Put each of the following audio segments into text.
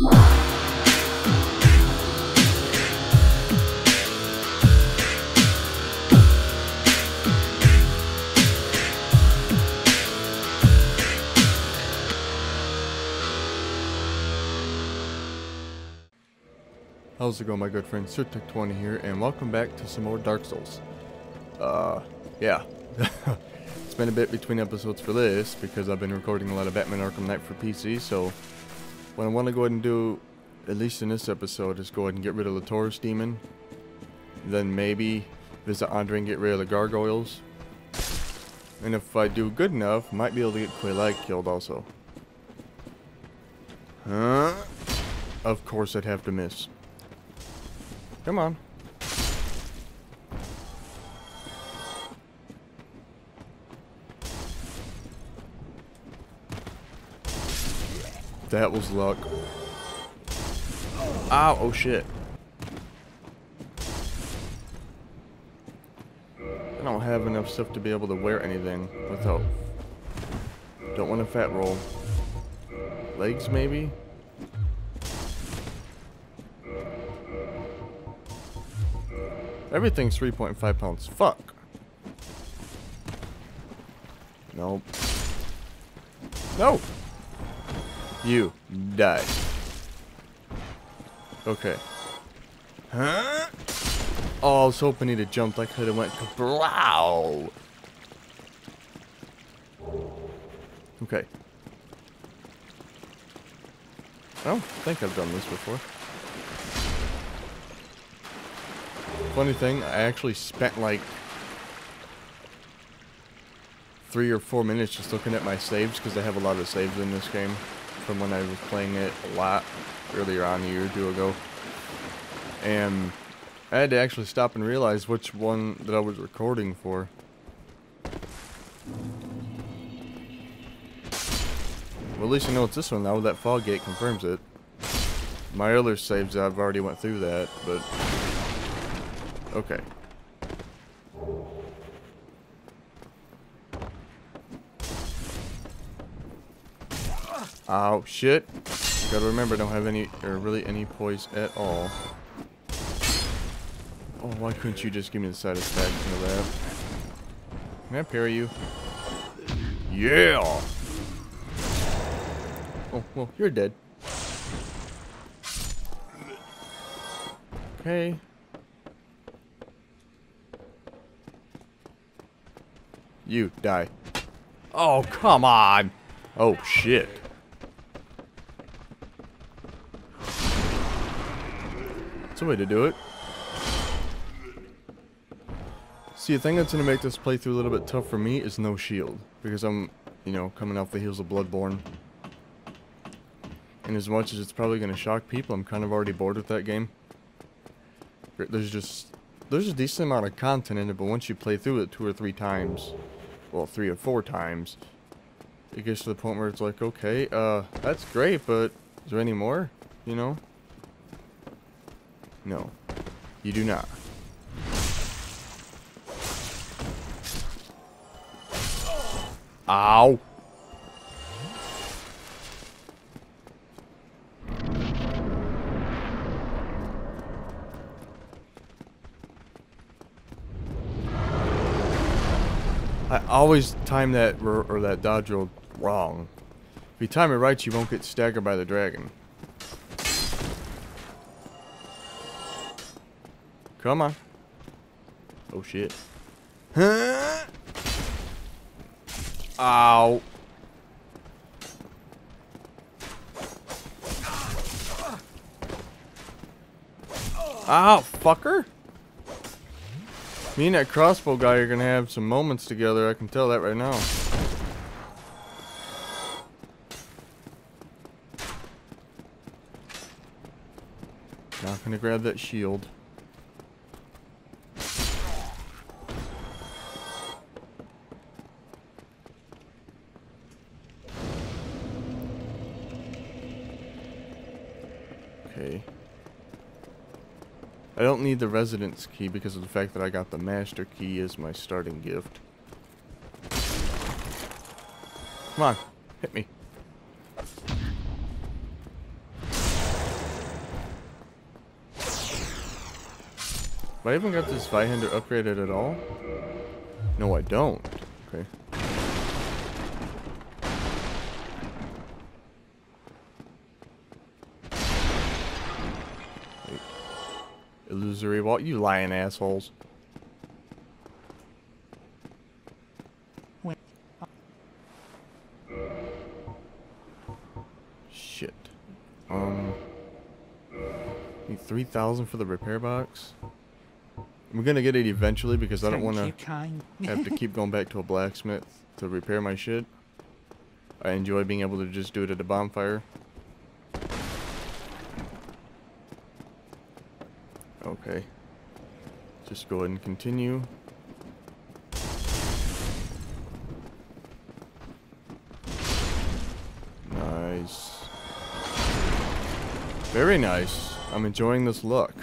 How's it going my good friend CertTech20 here and welcome back to some more Dark Souls. Uh, yeah. it's been a bit between episodes for this because I've been recording a lot of Batman Arkham Knight for PC so what I want to go ahead and do, at least in this episode, is go ahead and get rid of the Taurus Demon. Then maybe visit Andre and get rid of the Gargoyles. And if I do good enough, might be able to get Quelaag killed also. Huh? Of course I'd have to miss. Come on. That was luck. Ow, oh shit. I don't have enough stuff to be able to wear anything without. Don't want a fat roll. Legs maybe? Everything's 3.5 pounds. Fuck. Nope. No! You die. Okay. Huh? Oh, I was hoping he'd have jumped. I could have went kablow. Okay. I don't think I've done this before. Funny thing, I actually spent like three or four minutes just looking at my saves because I have a lot of saves in this game from when I was playing it a lot earlier on a year or two ago. And I had to actually stop and realize which one that I was recording for. Well, at least I know it's this one now. That fog gate confirms it. My other saves, I've already went through that, but Okay. Oh, shit. Gotta remember, I don't have any, or really any poise at all. Oh, why couldn't you just give me the side attack satisfaction of that? Can I parry you? Yeah! Oh, well, you're dead. Okay. You, die. Oh, come on! Oh, shit. That's a way to do it. See, the thing that's going to make this playthrough a little bit tough for me is no shield. Because I'm, you know, coming off the heels of Bloodborne. And as much as it's probably going to shock people, I'm kind of already bored with that game. There's just... There's a decent amount of content in it, but once you play through it two or three times, well, three or four times, it gets to the point where it's like, okay, uh, that's great, but is there any more? You know? No. You do not. Ow! I always time that or that dodge roll wrong. If you time it right, you won't get staggered by the dragon. Come on. Oh shit. Huh? Ow. Ow, fucker. Me and that crossbow guy are gonna have some moments together, I can tell that right now. Not gonna grab that shield. need the residence key because of the fact that I got the master key as my starting gift. Come on, hit me. Have I even got this Zweihander upgraded at all? No, I don't. Okay. Illusory wall. You lying assholes. Shit. Um. Need 3,000 for the repair box. I'm gonna get it eventually because I don't want to have to keep going back to a blacksmith to repair my shit. I enjoy being able to just do it at a bonfire. Okay. Just go ahead and continue. Nice. Very nice. I'm enjoying this look.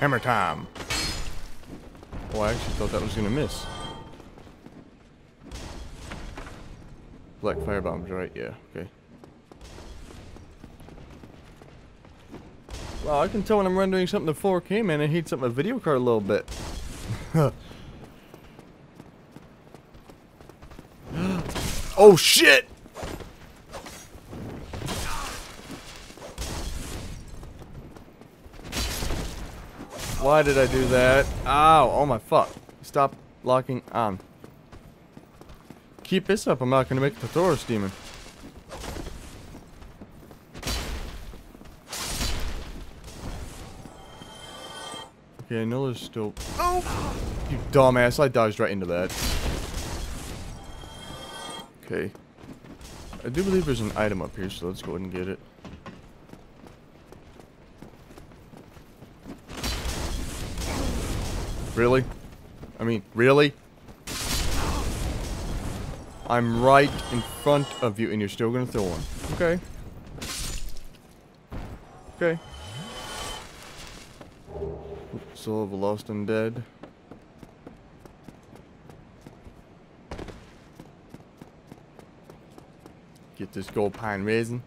Hammer time. Oh, I actually thought that was gonna miss. Black fire bombs, right? Yeah, okay. Wow, I can tell when I'm rendering something to 4K, man. It heats up my video card a little bit. oh, shit! Why did I do that? Ow! Oh my fuck. Stop locking on. Keep this up, I'm not gonna make the Taurus demon. Okay, I still... Oh! You dumbass, I dodged right into that. Okay. I do believe there's an item up here, so let's go ahead and get it. Really? I mean, really? I'm right in front of you and you're still gonna throw one. Okay. Okay. Soul of a Lost Undead. Get this Gold Pine Resin.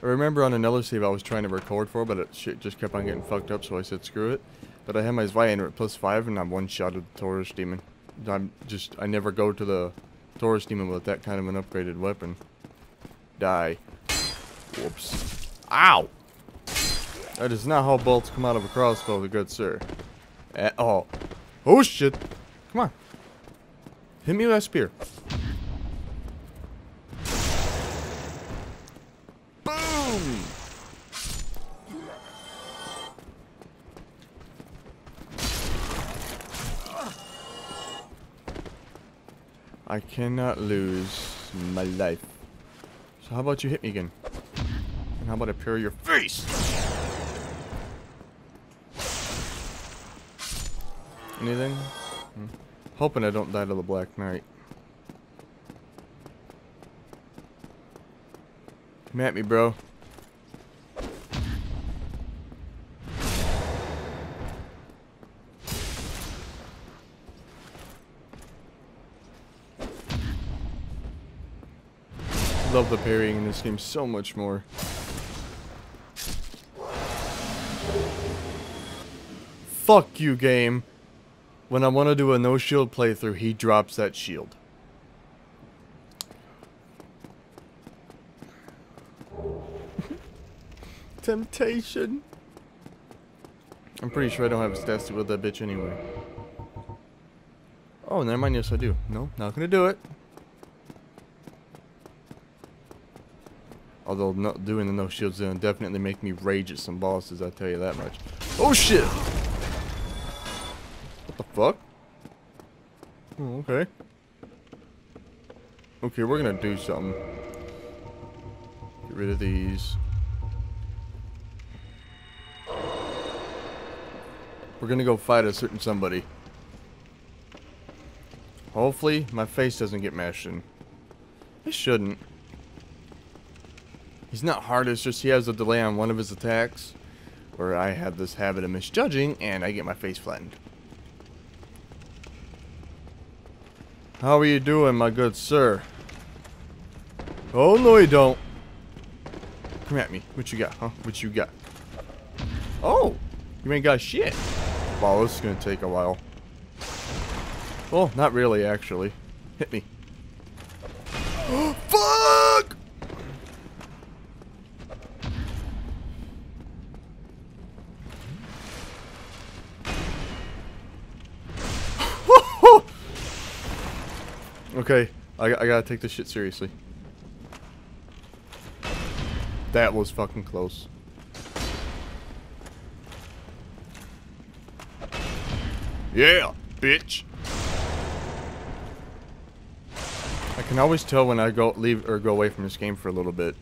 I remember on another save I was trying to record for, but it shit just kept on getting fucked up, so I said screw it. But I had my Zweihander at plus 5, and I'm one-shot of the Taurus Demon. I'm just, I never go to the Taurus Demon with that kind of an upgraded weapon. Die. Whoops. Ow! That is not how bolts come out of a crossbow, good sir. At all. Oh shit! Come on. Hit me with that spear. Boom! I cannot lose my life. So how about you hit me again? And how about I of your face? Anything? Hmm. Hoping I don't die to the Black Knight. Come at me, bro. love the parrying in this game so much more. Fuck you, game. When I want to do a no-shield playthrough, he drops that shield. Temptation. I'm pretty sure I don't have a stats with that bitch anyway. Oh, never mind. Yes, I do. No, not gonna do it. Although not doing the no shield zone definitely make me rage at some bosses, I tell you that much. Oh shit! Fuck? Oh, okay. Okay, we're gonna do something. Get rid of these. We're gonna go fight a certain somebody. Hopefully, my face doesn't get mashed in. It shouldn't. He's not hard, it's just he has a delay on one of his attacks. Where I have this habit of misjudging, and I get my face flattened. How are you doing, my good sir? Oh, no you don't. Come at me. What you got, huh? What you got? Oh! You ain't got shit. Wow, this is gonna take a while. Well, not really, actually. Hit me. Oh, I, I gotta take this shit seriously. That was fucking close. Yeah, bitch. I can always tell when I go leave or go away from this game for a little bit.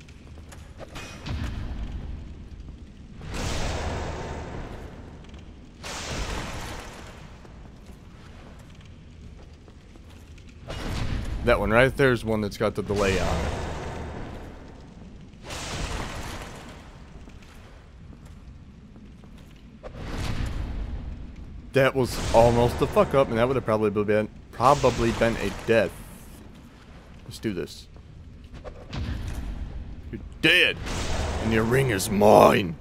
One right there is one that's got the delay on it. That was almost a fuck up, and that would have probably been probably been a death. Let's do this. You're dead, and your ring is mine.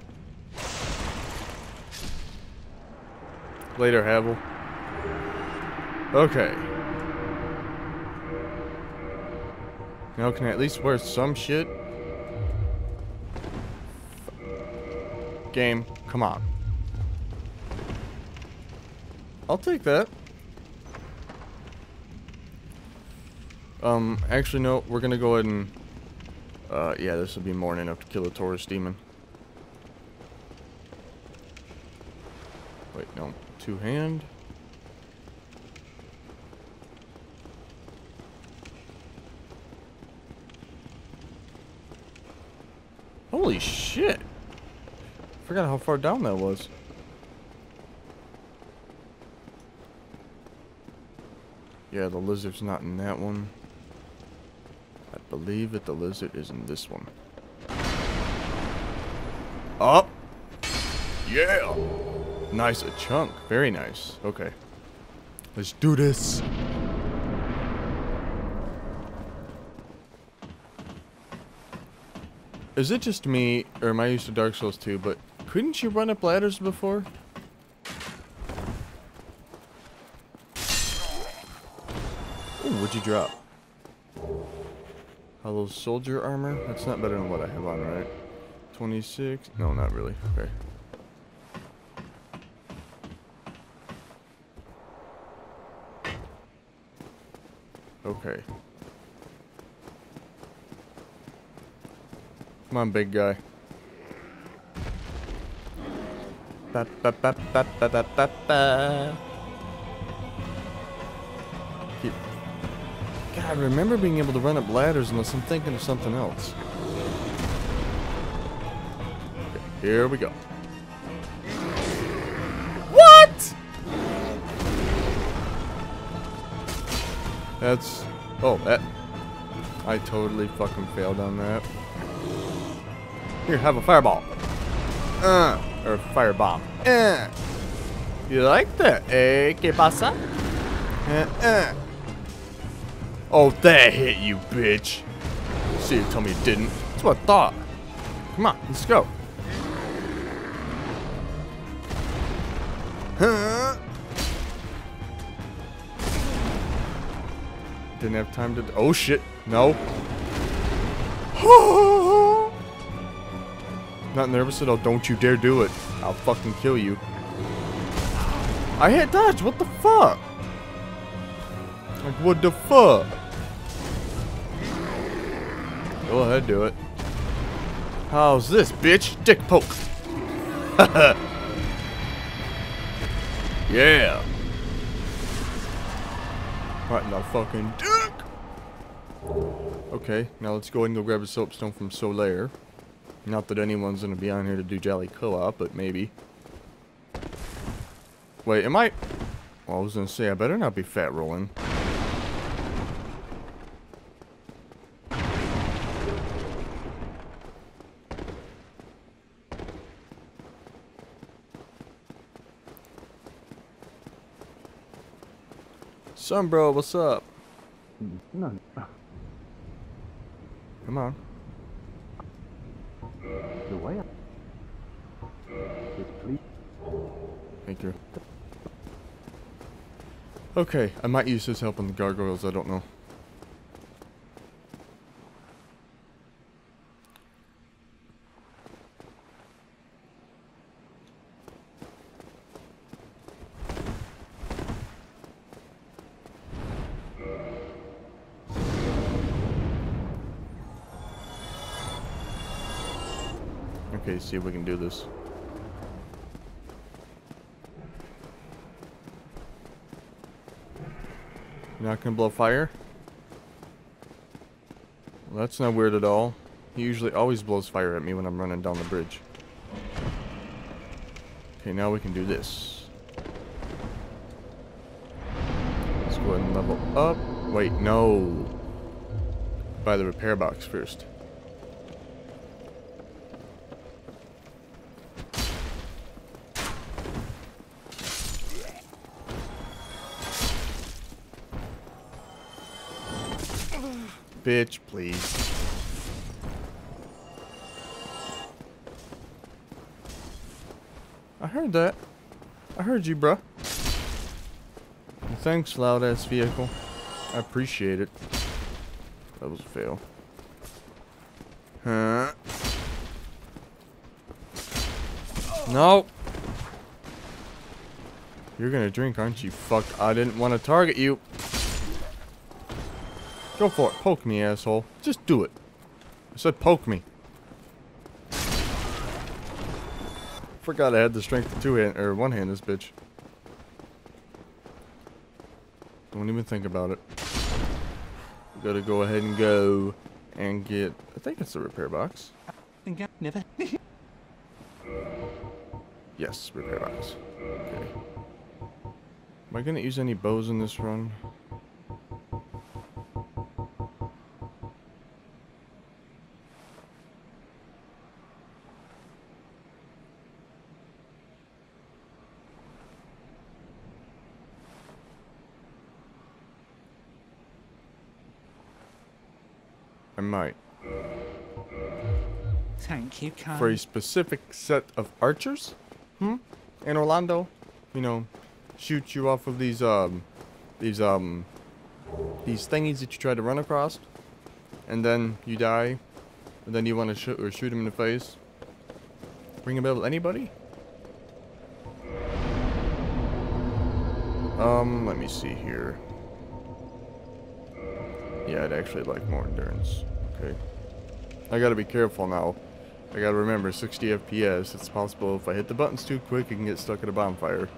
Later, Havel. Okay. Now can I at least wear some shit? Game, come on. I'll take that. Um, actually, no, we're gonna go ahead and... Uh, yeah, this will be more than enough to kill a Taurus demon. Wait, no. Two-hand. Holy shit! Forgot how far down that was. Yeah, the lizard's not in that one. I believe that the lizard is in this one. Up! Yeah! Nice, a chunk. Very nice. Okay. Let's do this. Is it just me, or am I used to Dark Souls 2, but couldn't you run up ladders before? what'd you drop? Hello, soldier armor? That's not better than what I have on, right? 26? No, not really. Okay. Okay. Come on, big guy. Ba, ba, ba. God, I remember being able to run up ladders unless I'm thinking of something else. Here we go. What? That's... Oh, that... I totally fucking failed on that. Here, have a fireball. Uh, or firebomb. Uh. You like that? Eh, ¿qué pasa? Uh, uh. Oh, that hit you, bitch. See, you tell me it didn't. That's what I thought. Come on, let's go. Huh? Didn't have time to. Oh shit! No. Not nervous at all. Don't you dare do it. I'll fucking kill you. I hit dodge. What the fuck? Like what the fuck? Go ahead, do it. How's this, bitch? Dick poke. yeah. Right in the fucking dick. Okay, now let's go ahead and go grab a soapstone from Solaire. Not that anyone's gonna be on here to do Jolly Co-op, but maybe. Wait, am I... Well, I was gonna say, I better not be fat rolling. Son, bro, what's up? None. Come on. Thank you. Okay, I might use his help on the gargoyles, I don't know. Okay, see if we can do this. You're not gonna blow fire? Well, that's not weird at all. He usually always blows fire at me when I'm running down the bridge. Okay, now we can do this. Let's go ahead and level up. Wait, no. Buy the repair box first. Bitch, please. I heard that. I heard you, bruh. Thanks, loud ass vehicle. I appreciate it. That was a fail. Huh? No. You're gonna drink, aren't you? Fuck, I didn't want to target you. Go for it. Poke me, asshole. Just do it. I said poke me. Forgot I had the strength to two hand or one hand this bitch. Don't even think about it. Gotta go ahead and go and get I think it's a repair box. Think I never. Yes, repair box. Okay. Am I gonna use any bows in this run? For a specific set of archers? Hmm? In Anor Londo? You know, shoot you off of these, um, these, um, these thingies that you try to run across. And then you die. And then you want to shoot or shoot him in the face. Ring a bell anybody? Um, let me see here. Yeah, I'd actually like more endurance. Okay. I gotta be careful now. I gotta remember 60 FPS. It's possible if I hit the buttons too quick, I can get stuck at a bonfire.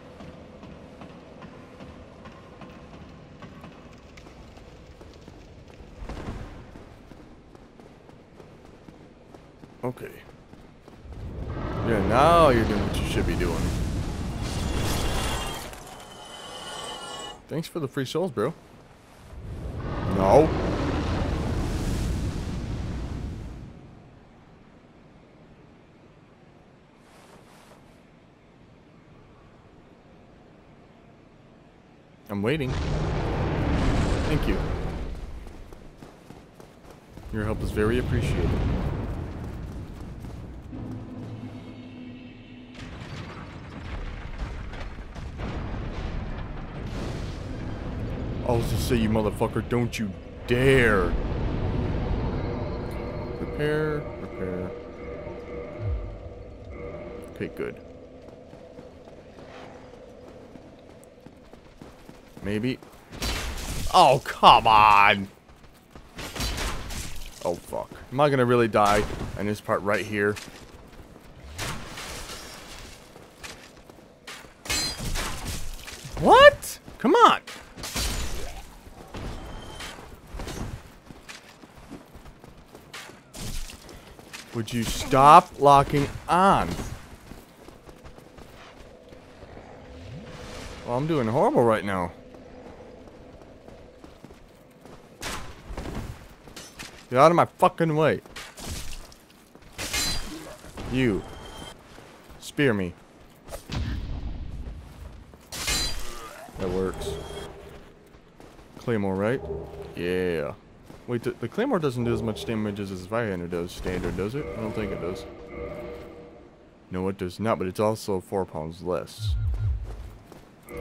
Okay. Yeah, now you're doing what you should be doing. Thanks for the free souls, bro. No. I'm waiting. Thank you. Your help is very appreciated. I was just say, you motherfucker, don't you dare. Repair, repair. Okay, good. Maybe. Oh, come on! Oh, fuck. Am I gonna really die in this part right here? What? Come on! Would you stop locking on? Well, I'm doing horrible right now. Get out of my fucking way. You. Spear me. That works. Claymore, right? Yeah. Wait, the, the Claymore doesn't do as much damage as his Zweihander does standard, does it? I don't think it does. No, it does not, but it's also 4 pounds less.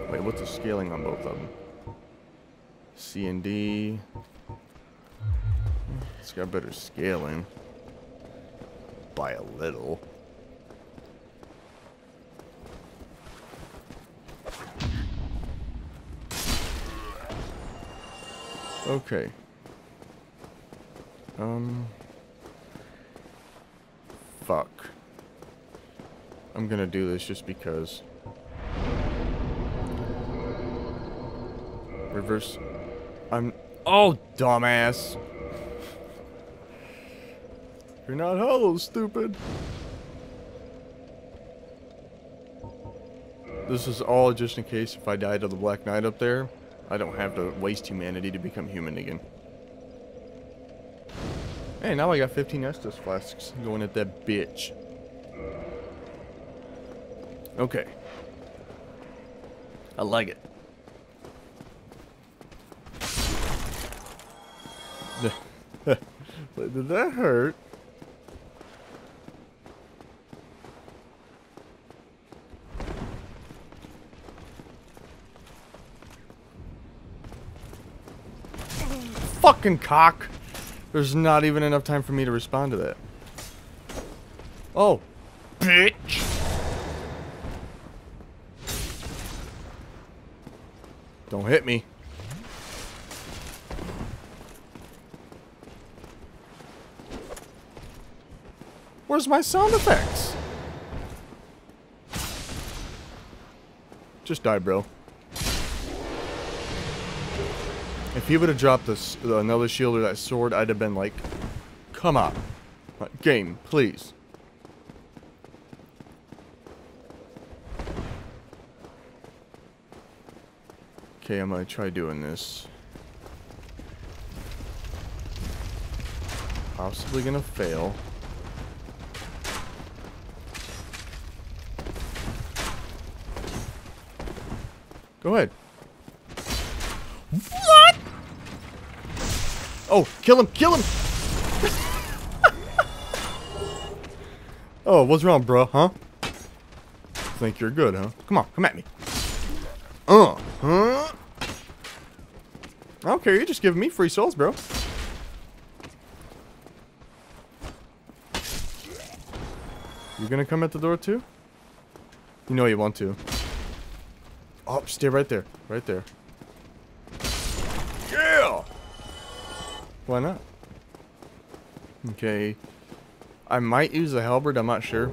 Wait, what's the scaling on both of them? C and D. It's got better scaling. By a little. Okay. Um. Fuck. I'm gonna do this just because. Reverse. I'm. Oh, dumbass! You're not hollow, stupid! This is all just in case if I die to the Black Knight up there, I don't have to waste humanity to become human again. Hey, now I got 15 Estus flasks going at that bitch. Okay. I like it. Did that hurt? Fucking cock! There's not even enough time for me to respond to that. Oh. Bitch! Don't hit me. Where's my sound effects? Just die, bro. If he would have dropped another shield or that sword, I'd have been like, come on. Game, please. Okay, I'm gonna try doing this. Possibly gonna fail. Go ahead. What? Oh, kill him, kill him! oh, what's wrong, bro, huh? Think you're good, huh? Come on, come at me. Uh, huh? I don't care, you're just giving me free souls, bro. You gonna come at the door too? You know you want to. Oh, stay right there. Right there. Why not? Okay. I might use the halberd, I'm not sure.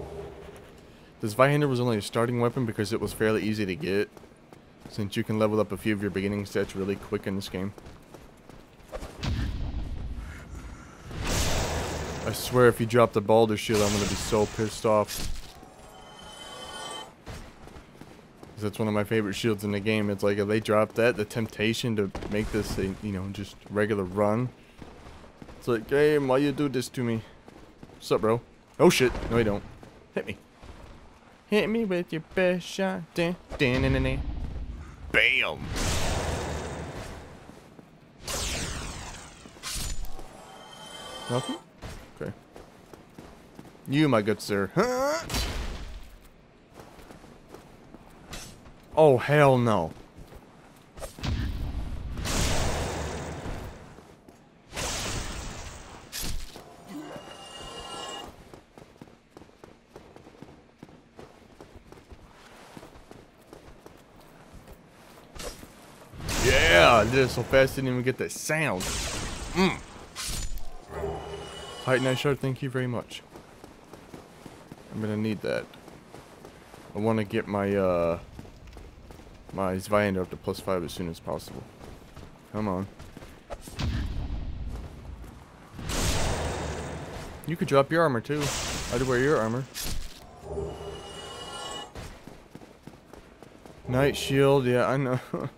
This Zweihander was only a starting weapon because it was fairly easy to get. Since you can level up a few of your beginning stats really quick in this game. I swear if you drop the Balder shield, I'm going to be so pissed off. That's one of my favorite shields in the game. It's like if they drop that, the temptation to make this a, you know, just regular run. Like, game, why you do this to me? What's up, bro? Oh shit. No, you don't. Hit me. Hit me with your best shot. Dan, dan, dan, dan, dan. Bam! Nothing? Okay. You, my good sir. Huh? Oh, hell no. Yeah, I did it so fast, didn't even get that sound. Mm. Titan Shard, thank you very much. I'm gonna need that. I want to get my, uh, my Zweihander up to plus 5 as soon as possible. Come on. You could drop your armor too. I'd wear your armor. Knight shield, yeah, I know.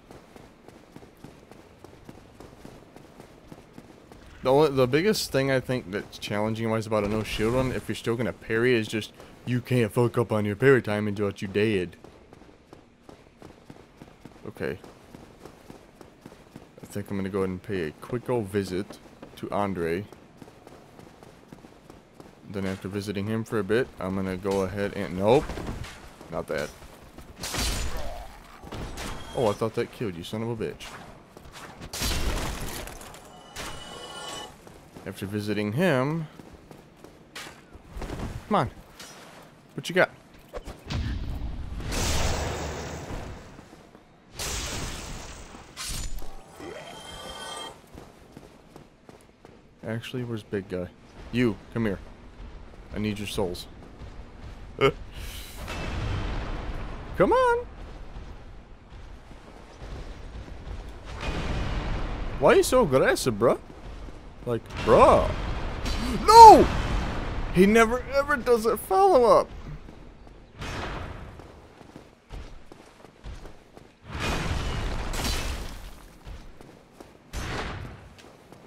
the only, the biggest thing I think that's challenging wise about a no shield run, if you're still gonna parry, is just you can't fuck up on your parry time until you dead. Okay. I think I'm gonna go ahead and pay a quick old visit to Andre. Then after visiting him for a bit, I'm gonna go ahead and nope, not that. Oh, I thought that killed you, son of a bitch. After visiting him, come on, what you got? Actually, where's big guy? You, come here. I need your souls. come on. Why are you so aggressive, bruh? Like, bruh. No! He never ever does a follow-up.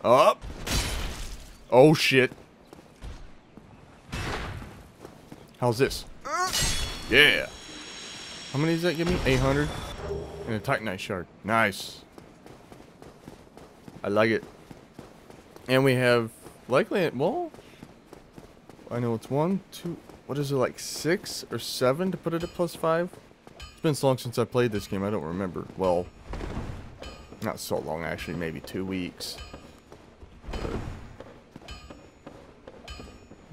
Up. Oh shit. How's this? Yeah. How many does that give me? 800? And a Titanite shard. Nice. I like it. And we have likely, well, I know it's one, two, what is it, like six or seven to put it at plus five? It's been so long since I played this game, I don't remember. Well, not so long actually, maybe two weeks.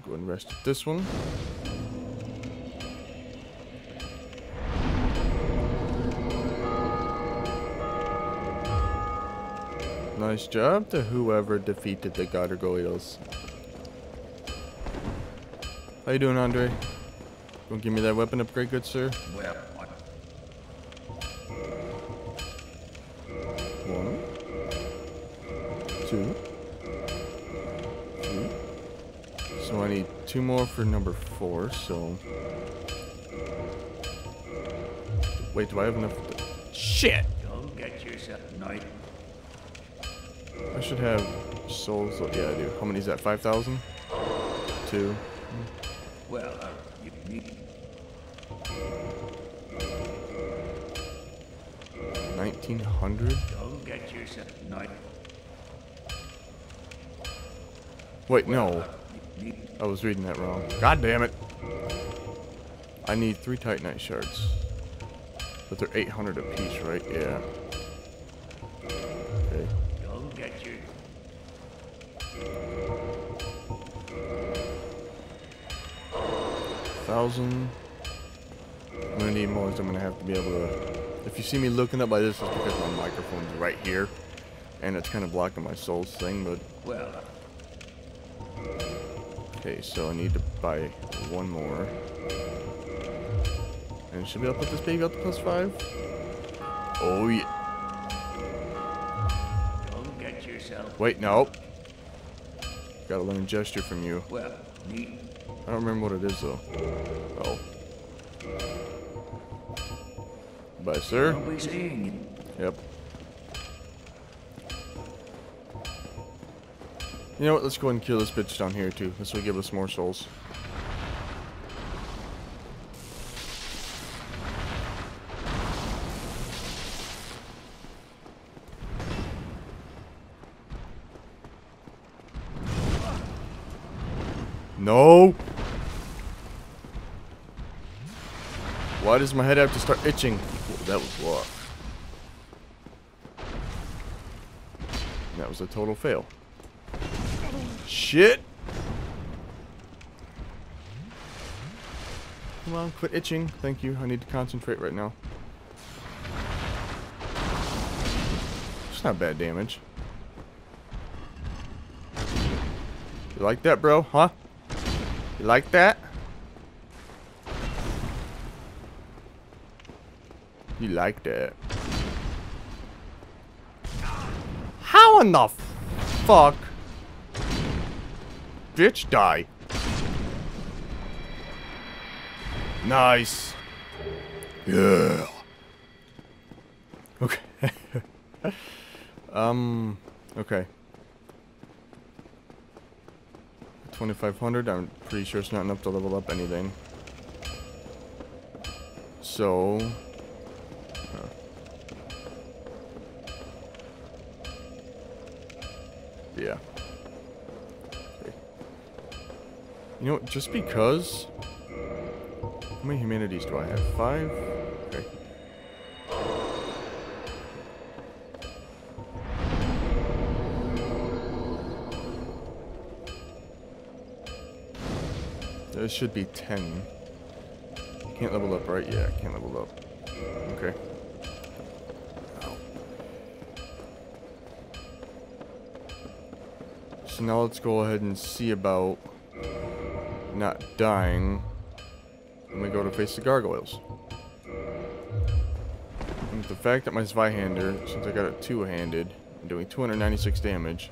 Go and rest this one. Nice job to whoever defeated the Gargoyles. How you doing, Andre? Gonna give me that weapon upgrade, good sir? Well. One. Two. Three. So I need two more for number four, so... Wait, do I have enough? Shit! Don't get yourself annoyed. I should have souls. Yeah, I do. How many is that? 5,000? Two. Well, uh, you need. Nineteen hundred? Don't get yourself annoyed. Wait, no. I was reading that wrong. God damn it. I need three Titanite shards. But they're 800 apiece, right? Yeah. Okay. Thousand. I'm gonna need more, so I'm gonna have to be able to... If you see me looking up like this, it's because my microphone's right here. And it's kind of blocking my souls thing, but... Well, uh, Okay, so I need to buy one more. And should be able to put this baby up to plus five? Oh yeah. don't get yourself. Wait, no. Gotta learn gesture from you. Well, need. I don't remember what it is though. Oh. Bye, sir. Don't be saying Yep. You know what? Let's go ahead and kill this bitch down here too. This will give us more souls. Does my head have to start itching? That was what? That was a total fail. Shit! Come on, quit itching. Thank you. I need to concentrate right now. It's not bad damage. You like that, bro? Huh? You like that? You like that? How in the fuck? Bitch, die. Nice. Yeah. Okay. um. Okay. 2500. I'm pretty sure it's not enough to level up anything. So. You know, just because... How many humanities do I have? Five? Okay. There should be 10. Can't level up, right? Yeah, can't level up. Okay. So now let's go ahead and see about not dying when we go to face the gargoyles. And the fact that my Zweihander, since I got it two-handed, doing 296 damage.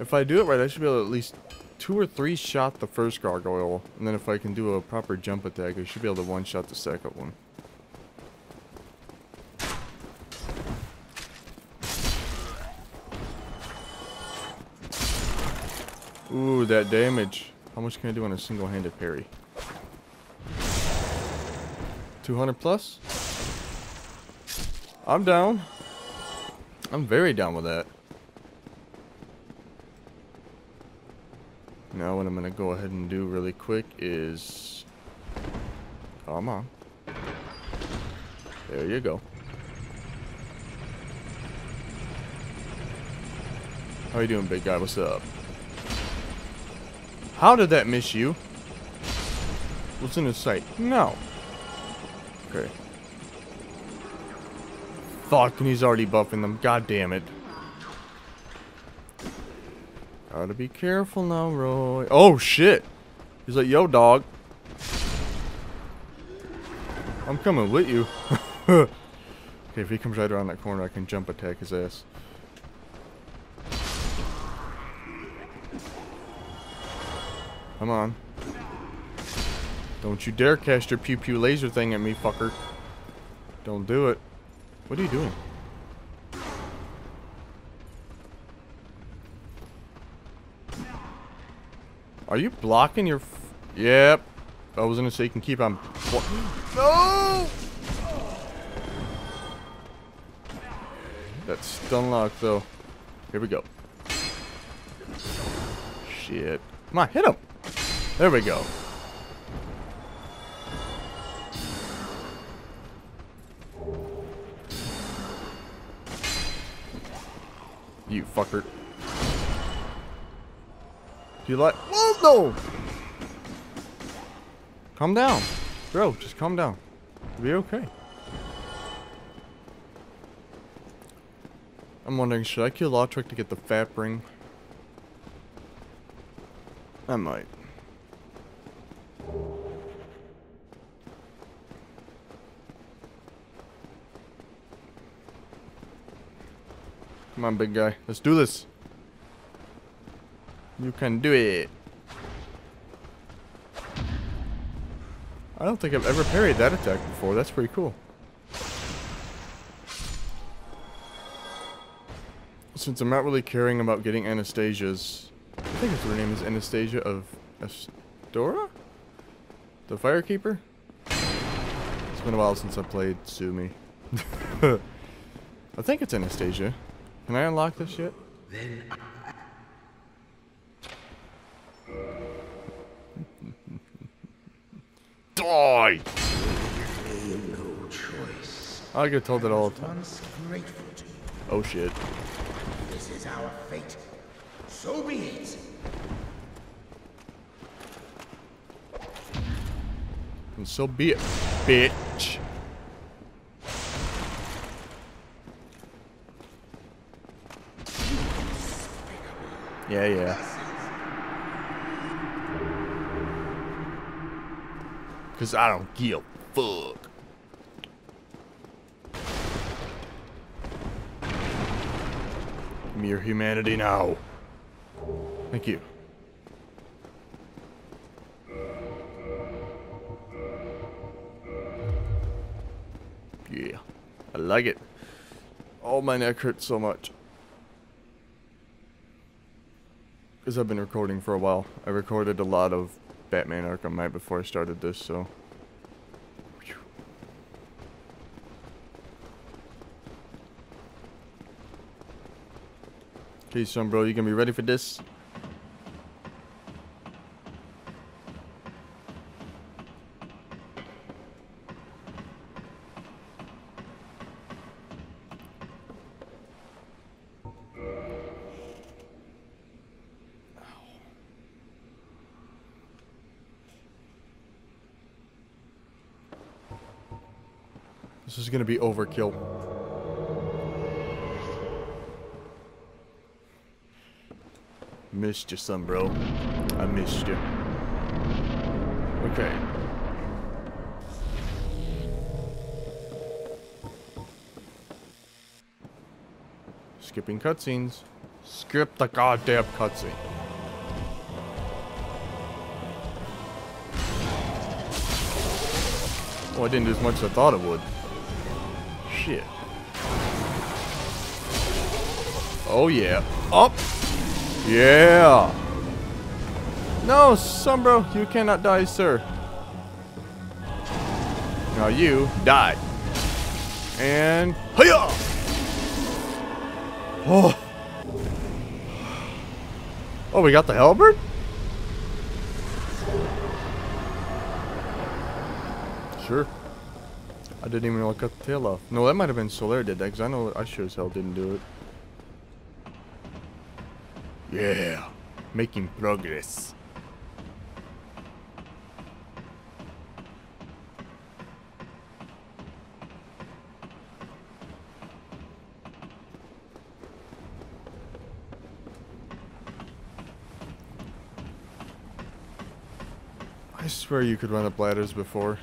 If I do it right, I should be able to at least two or three shot the first gargoyle, and then if I can do a proper jump attack, I should be able to one-shot the second one. Ooh, that damage. How much can I do on a single-handed parry? 200 plus? I'm down. I'm very down with that. Now what I'm going to go ahead and do really quick is... Come on. There you go. How you doing, big guy? What's up? How did that miss you? What's in his sight? No. Okay. Fuck, and he's already buffing them. God damn it. Gotta be careful now, Roy. Oh, shit. He's like, yo, dog. I'm coming with you. okay, if he comes right around that corner, I can jump attack his ass. Come on. Don't you dare cast your pew pew laser thing at me, fucker. Don't do it. What are you doing? Are you blocking your... yep. I was gonna say you can keep on... no! That's stun lock, though. Here we go. Shit. Come on, hit him! There we go. You fucker. Do you like- Oh no! Calm down. Bro, just calm down. It'll be okay. I'm wondering, should I kill Lautrec to get the fat ring? I might. Come on, big guy. Let's do this. You can do it. I don't think I've ever parried that attack before. That's pretty cool. Since I'm not really caring about getting Anastasia's... I think her name is. Anastasia of Astora? The Firekeeper? It's been a while since I played Sumi. I think it's Anastasia. Can I unlock this shit? Then Die! no choice. I get told that all the time. Grateful to you. Oh shit. This is our fate. So be it. And so be it, bitch. Yeah, yeah. Cause I don't give a fuck. Give me your humanity now. Thank you. Yeah, I like it. Oh, my neck hurts so much. Because I've been recording for a while. I recorded a lot of Batman Arkham Knight before I started this, so... Okay, son, bro, you gonna be ready for this? Some, bro. I missed you. Okay. Skipping cutscenes. Skip the goddamn cutscene. Oh, I didn't do as much as I thought it would. Shit. Oh, yeah. Up. Yeah. No, Sombro, you cannot die, sir. Now you die. And hiya! Oh. Oh, we got the halberd? Sure. I didn't even to cut the tail off. No, that might have been Solaire did that, because I know I sure as hell didn't do it. Yeah, making progress. I swear you could run up ladders before.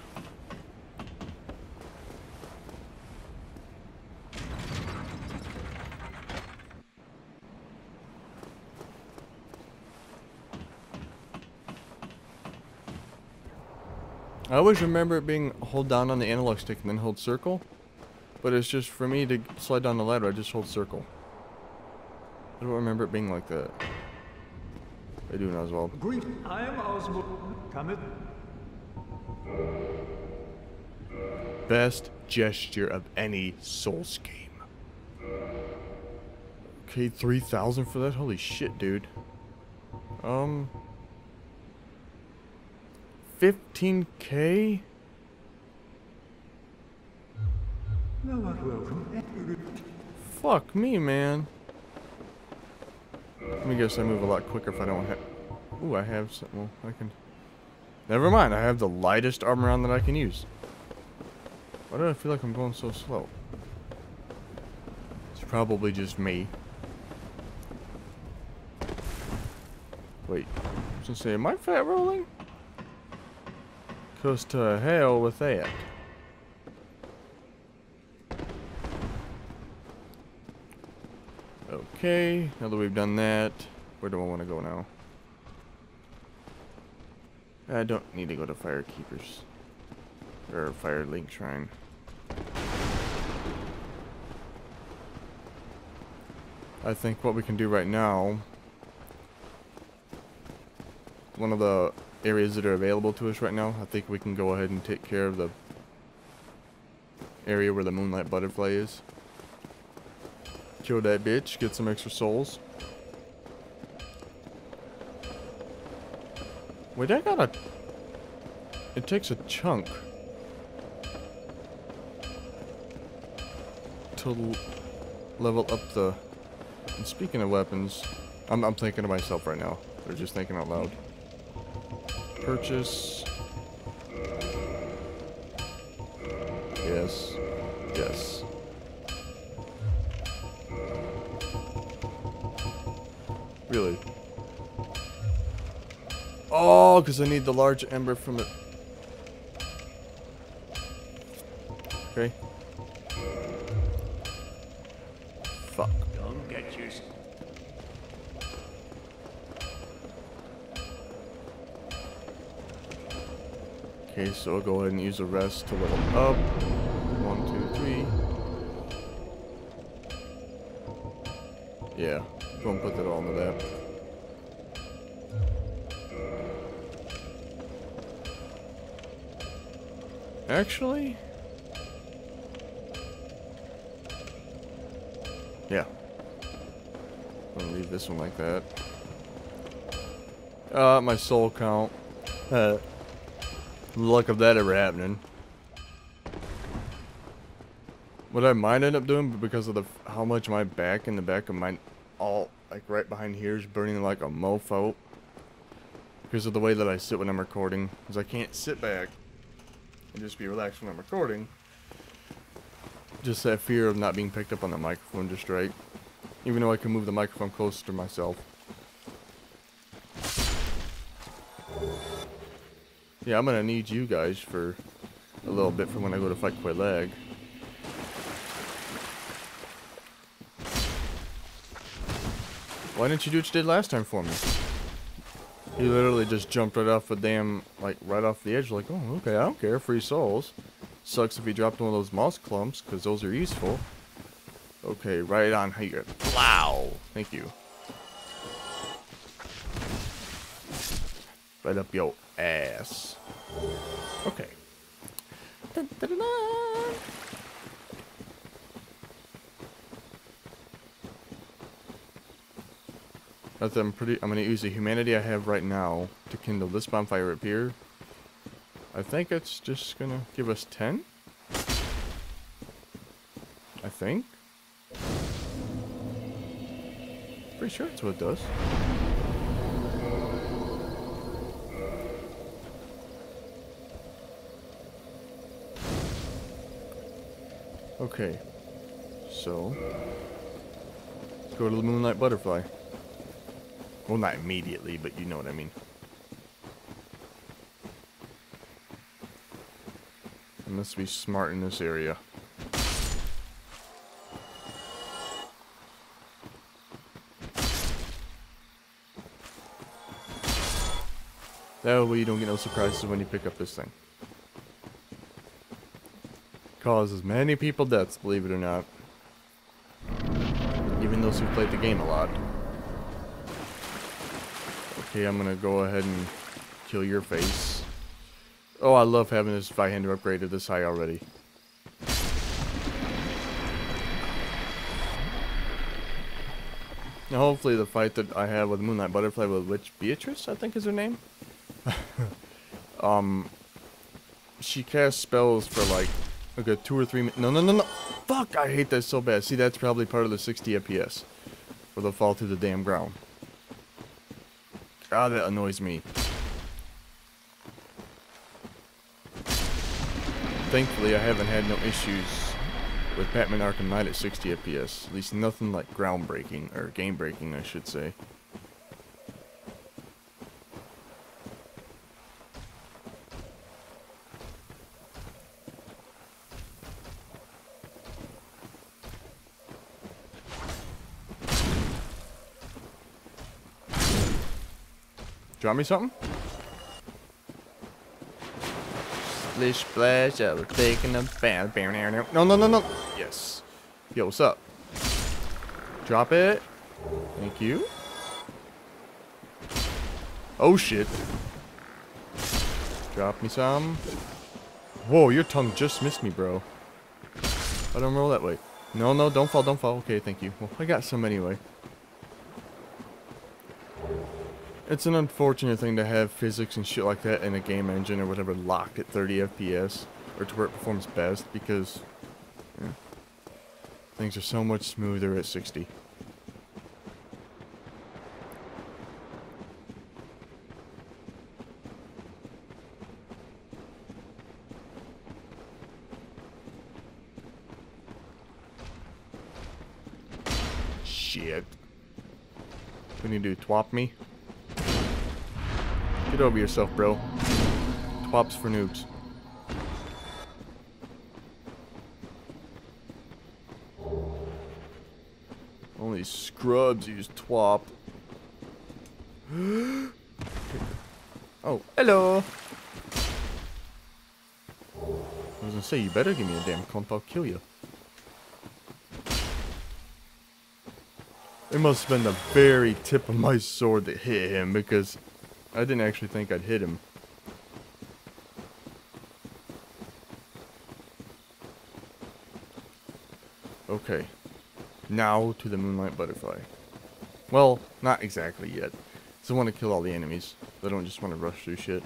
Always remember it being hold down on the analog stick and then hold circle. But it's just for me to slide down the ladder, I just hold circle. I don't remember it being like that. I do now as well. Greet, I am Oswald. Come in. Best gesture of any Souls game. Okay, 3,000 for that? Holy shit, dude. Um... 15k? Thou art welcome. Fuck me, man. Let me guess I move a lot quicker if I don't have... Ooh, I have some... Well, I can... Never mind, I have the lightest armor on that I can use. Why do I feel like I'm going so slow? It's probably just me. Wait, I was gonna say, am I fat rolling? Cause to hell with that. Okay, now that we've done that, where do I want to go now? I don't need to go to Firekeepers. Or Firelink Shrine. I think what we can do right now, one of the areas that are available to us right now, I think we can go ahead and take care of the area where the Moonlight Butterfly is. Kill that bitch, get some extra souls. Wait, I got a... It takes a chunk. To level up the... And speaking of weapons, I'm, I'm thinking to myself right now. They're just thinking out loud. Purchase. Yes. Yes. Really? Oh, because I need the large ember from it. Okay. Okay, so I'll go ahead and use the rest to level up. One, two, three. Yeah, and put that on the map. Actually, yeah. I'm gonna leave this one like that. Uh, my soul count. Uh, luck of that ever happening. What I might end up doing, but because of the how much my back and the back of my all like right behind here is burning like a mofo. Because of the way that I sit when I'm recording, because I can't sit back and just be relaxed when I'm recording. just that fear of not being picked up on the microphone just right. Even though I can move the microphone closer to myself. Yeah, I'm gonna need you guys for a little bit for when I go to fight Quelaag. Why didn't you do what you did last time for me? He literally just jumped right off the damn, like, right off the edge, like, oh, okay, I don't care, free souls. Sucks if he dropped one of those moss clumps, because those are useful. Okay, right on here. Wow! Thank you. Right up your ass. Okay. Dun. That's I'm pretty. I'm gonna use the humanity I have right now to kindle this bonfire up here. I think it's just gonna give us ten. I think. Pretty sure that's what it does. Okay. So. Let's go to the Moonlight Butterfly. Well, not immediately, but you know what I mean. I must be smart in this area. That way you don't get no surprises when you pick up this thing. Causes many people deaths, believe it or not. Even those who played the game a lot. Okay, I'm gonna go ahead and kill your face. Oh, I love having this Zweihander upgraded this high already. Now, hopefully the fight that I have with Moonlight Butterfly with Witch Beatrice, I think is her name. um, she casts spells for like good two or three. No, no, no, no. Fuck, I hate that so bad. See, that's probably part of the 60 FPS. Where they'll fall to the damn ground. God, that annoys me. Thankfully, I haven't had no issues with Batman Arkham Knight at 60 FPS. At least nothing like groundbreaking, or game-breaking, I should say. Draw me something? Splish splash, I was taking a bath. No, no, no, no. Yes. Yo, what's up? Drop it. Thank you. Oh, shit. Drop me some. Whoa, your tongue just missed me, bro. I don't roll that way. No, no, don't fall, don't fall. Okay, thank you. Well, I got some anyway. It's an unfortunate thing to have physics and shit like that in a game engine or whatever locked at 30 FPS or to where it performs best because yeah, things are so much smoother at 60. Shit. Do you do? Twop me? Get over yourself, bro. Twops for noobs. Only scrubs use twop. oh, hello. I was gonna say, you better give me a damn comp, I'll kill you. It must have been the very tip of my sword that hit him because I didn't actually think I'd hit him. Okay. Now to the Moonlight Butterfly. Well, not exactly yet. So I want to kill all the enemies. I don't just want to rush through shit.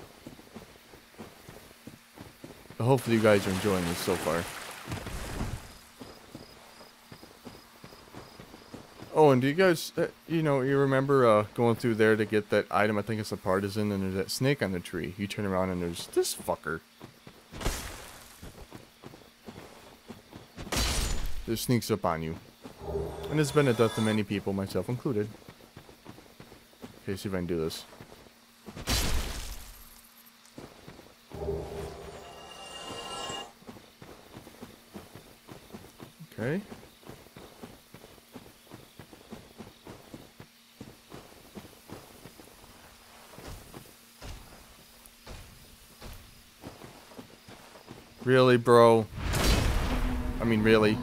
But hopefully you guys are enjoying this so far. And do you guys, uh, you know, you remember uh, going through there to get that item? I think it's a partisan, and there's that snake on the tree. You turn around and there's this fucker. This sneaks up on you. And it's been a death to many people, myself included. Okay, see if I can do this. Okay. Really, bro? I mean, really?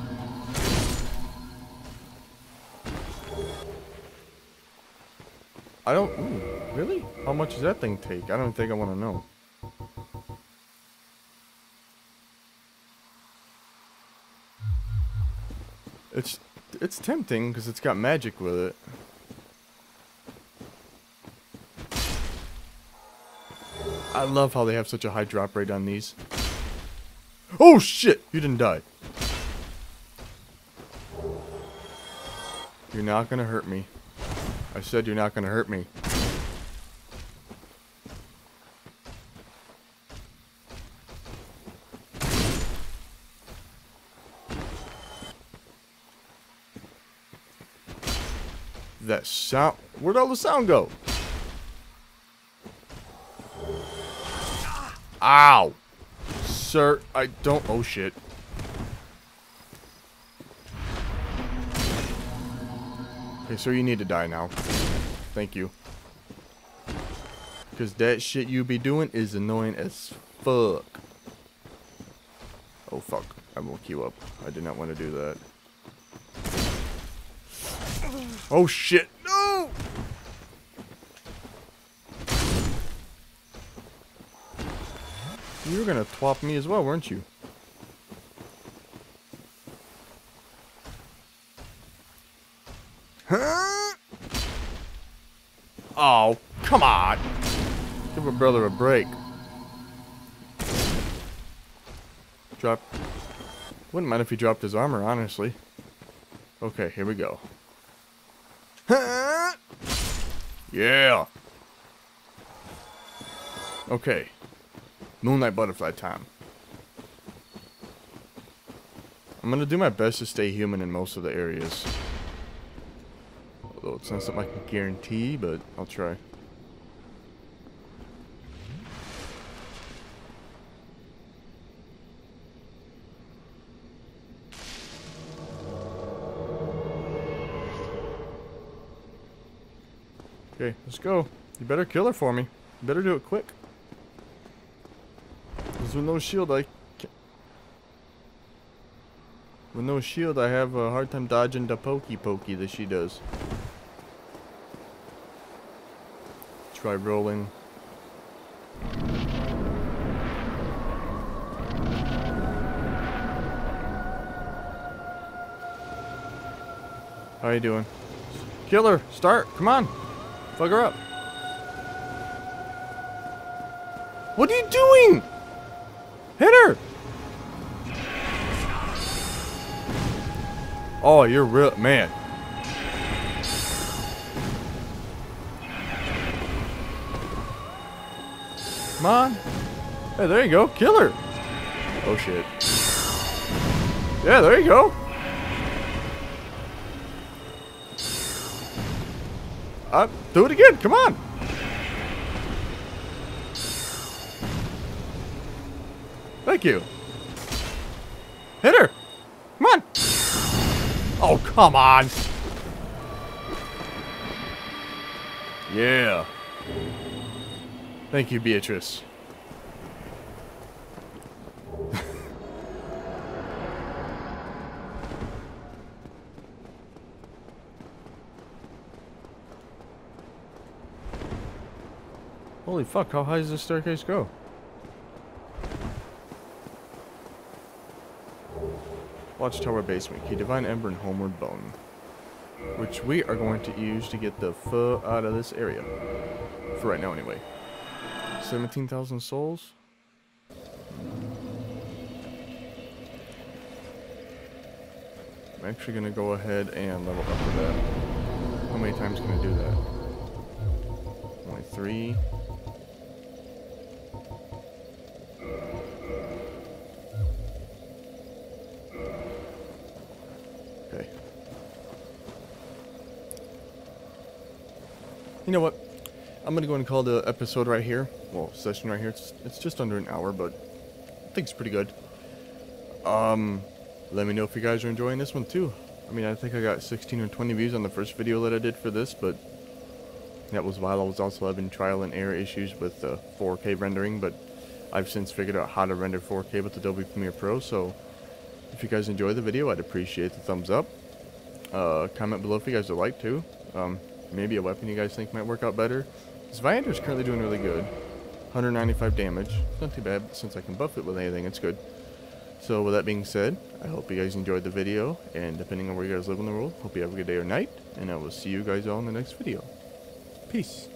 I don't... Ooh, really? How much does that thing take? I don't think I want to know. It's it's tempting because it's got magic with it. I love how they have such a high drop rate on these. Oh shit! You didn't die. You're not gonna hurt me. I said you're not gonna hurt me. That sound. Where'd all the sound go? Ow! Sir, I don't. Oh shit. Okay, so you need to die now. Thank you. Because that shit you be doing is annoying as fuck. Oh fuck. I woke you up. I did not want to do that. Oh shit! You were gonna twop me as well, weren't you? Huh? Oh, come on! Give a brother a break. Drop. Wouldn't mind if he dropped his armor, honestly. Okay, here we go. Huh? Yeah. Okay. Moonlight butterfly time. I'm gonna do my best to stay human in most of the areas. Although it's not something I can guarantee, but I'll try. Okay, let's go. You better kill her for me. You better do it quick. With no shield, I. With no shield, I have a hard time dodging the pokey pokey that she does. Try rolling. How you doing? Kill her! Start! Come on! Fuck her up. What are you doing? Oh, you're real man. Come on. Hey, there you go. Kill her. Oh shit. Yeah, there you go. Uh, do it again. Come on. Thank you. Hit her. Come on. Oh, come on. Yeah. Thank you, Beatrice. Holy fuck, how high does this staircase go? Watchtower basement, key divine ember and homeward bone. Which we are going to use to get the fuck out of this area. For right now anyway. 17,000 souls? I'm actually gonna go ahead and level up to that. How many times can I do that? Only three. You know what? I'm gonna go and call the episode right here. Well, session right here. It's it's just under an hour, but I think it's pretty good. Um, let me know if you guys are enjoying this one too. I mean, I think I got 16 or 20 views on the first video that I did for this, but that was while I was also having trial and error issues with the 4K rendering, but I've since figured out how to render 4K with the Adobe Premiere Pro, so if you guys enjoy the video, I'd appreciate the thumbs up. Uh, comment below if you guys would like to. Um, maybe a weapon you guys think might work out better. This Zweihander is currently doing really good. 195 damage. Not too bad, since I can buff it with anything, it's good. So with that being said, I hope you guys enjoyed the video, and depending on where you guys live in the world, hope you have a good day or night, and I will see you guys all in the next video. Peace.